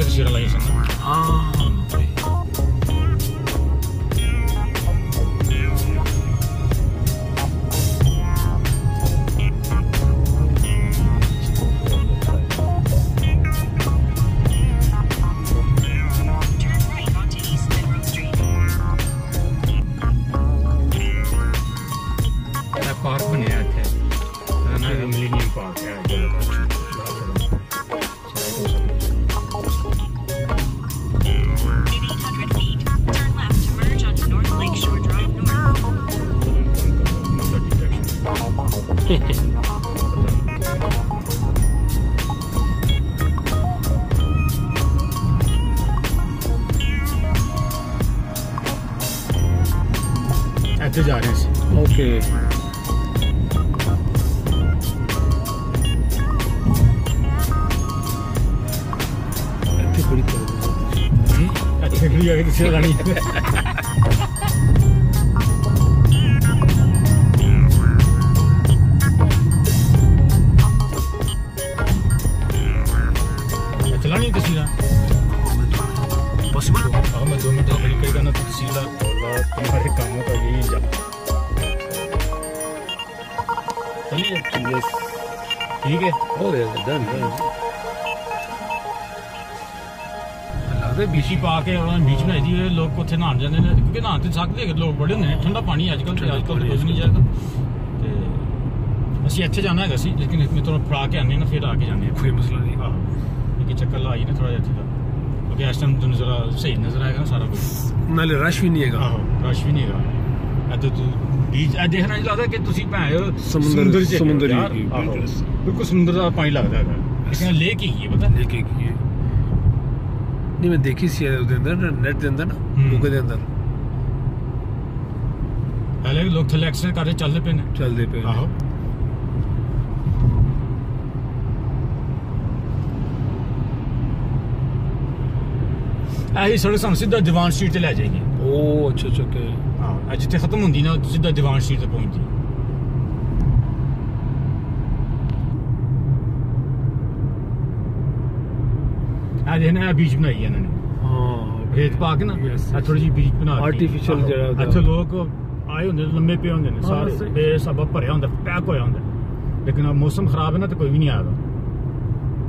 agricultura lá isso, né? Ah. ऐसे जा रहे हैं ओके Gracias. दो मिनट मिल का ना तो सीधा तोला तुम्हारे कामों का यही जा चलिए यस ठीक है। हो गया डन बीसी पा के और बीच में जी लोग को ना जाते हैं क्योंकि ना तो सकते लोग बड़े होंगे ठंडा पानी अजकल तो अजकल कुछ नहीं जाएगा। तो असं इतने जाना है लेकिन इतने तो थोड़ा फड़ा के आने फिर आके जाने कोई मसला नहीं। हाँ लेकिन चक्कर लाइए ना थोड़ा जहाँ ਕੋਈ ਮਸਲਾ ਨਹੀਂ ਹਾਂ ਇੱਕ ਚੱਕਰ ਲਾਈ ਨਾ ਥੋੜਾ ਜਿਹਾ ਇੱਥੇ ਦਾ ਕਿਉਂਕਿ ਇਸ ਟਾਈਮ ਤੁਹਾਨੂੰ ਜ਼ਰਾ ਸਹੀ ਨਜ਼ਰ ਆਏਗਾ ਨਾ ਸਾਰਾ ਕੁਝ ਨਾਲੇ ਰਸ਼ ਵੀ ਨਹੀਂ ਹੈਗਾ ਆਹੋ ਰਸ਼ ਵੀ ਨਹੀਂ ਹੈਗਾ ਇੱਥੇ ਤੂੰ ਬੀਚ ਆ ਦੇਖਣਾ ਨਹੀਂ ਲੱਗਦਾ ਕਿ ਤੁਸੀਂ ਭੈਣ ਸਮੁੰਦਰ- ਚ ਹੈਗੇ ਹੋ ਸਮੁੰਦਰ ਹੀ ਯਾਰ। ਹੈਗੀ, ਆਹੋ। ਬਿਲਕੁਲ। ਬਿਲਕੁਲ ਸਮੁੰਦਰ ਦਾ ਪਾਣੀ ਲੱਗਦਾ ਹੈਗਾ ਲੇਕਿਨ ਲੇਕ ਹੀ ਹੈ ਪਤਾ ਇੱਕ ਇੱਕ ਹੀ ਹੈ ਨਹੀਂ ਮੈਂ ਦੇਖੀ ਸੀ ਉਹਦੇ ਅੰਦਰ ਨੈਟ ਦੇ ਅੰਦਰ ਨਾ ਹੂੰ। ਗੂਗਲ ਦੇ ਅੰਦਰ ਹਲੇ ਵੀ ਲੋਕ ਥੱਲੇ ਐਕਸਰਸਾਈਜ਼ ਕਰਦੇ ਚੱਲਦੇ ਪਏ ਨੇ ਚੱਲਦੇ ਪਏ ਨੇ। ਆਹੋ ਆਹੀ ਸੜਕ ਸਾਨੂੰ ਸਿੱਧਾ ਦੀਵਾਨ ਸਟਰੀਟ ਤੇ ਲੈ ਜਾਏਗੀ ਉਹ ਅੱਛਾ ਅੱਛਾ ਕਿ ਹਾਂ ਅੱਜ ਜਿੱਥੇ ਖਤਮ ਹੁੰਦੀ ਨਾ ਸਿੱਧਾ ਦੀਵਾਨ ਸਟਰੀਟ ਤੇ ਪਹੁੰਚਦੀ ਆ ਦੇਖਣਾ ਇਹ ਬੀਚ ਬਣਾਈ ਇਹਨਾਂ ਨੇ ਹਾਂ ਰੇਤ ਪਾ ਕੇ ਨਾ Yes, ਆ ਥੋੜੀ ਜਿਹੀ ਬੀਚ ਬਣਾ ਦਿੱਤੀ। Artificial ਆਹੋ। ਜਿਹੜਾ ਉਹਦਾ- ਇੱਥੇ ਲੋਕ ਆਏ ਹੁੰਦੇ ਨੇ ਲੰਮੇ ਪਏ ਹੁੰਦੇ ਨੇ ਹਾਂ, ਸਾਰੇ ਸਹੀ। ਬੇਸਬਬ ਭਰਿਆ ਹੁੰਦਾ ਪੈਕ ਹੋਇਆ ਹੁੰਦਾ ਲੇਕਿਨ ਆ ਮੌਸਮ ਖਰਾਬ ਹੈ ਨਾ ਤੇ ਕੋਈ ਵੀ ਨਹੀਂ ਆਏਗਾ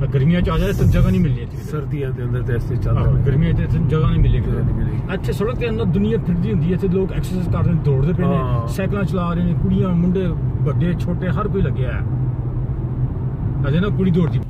गर्मियों आ जाए तो जगह नहीं मिली सर्दियों के अंदर तो ऐसे चलता है गर्मियों से जगह नहीं मिलेगी अच्छे सड़क के अंदर दुनिया फिरती होंगी इतने लोग एक्सरसाइज कर रहे हैं दौड़ते पे ने साइकिल चला रहे हैं कुड़ियां मुंडे ਵੱਡੇ ਛੋਟੇ ਹਰ ਕੋਈ ਲੱਗਿਆ ਹੈ ਅਜੇ ਨਾ ਕੁੜੀ ਦੌੜਦੀ